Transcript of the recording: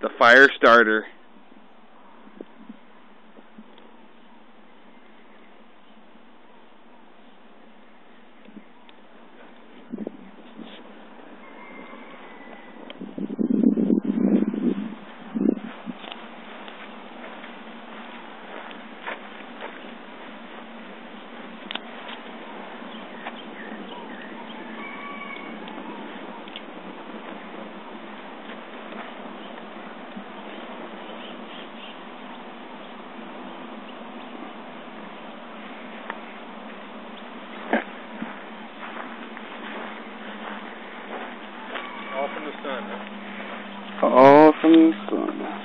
The fire starter. sun. All sun.